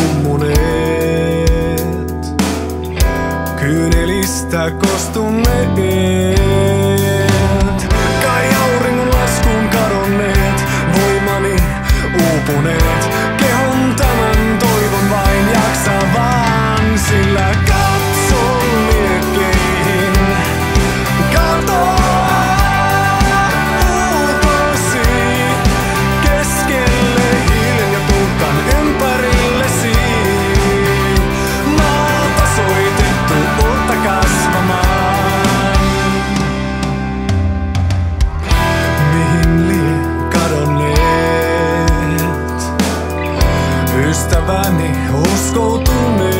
mummuneet. Kyynelistä kostuneet. Kai auringon laskun kadonneet, voimani uupuneet. ystäväni uskoutuneen.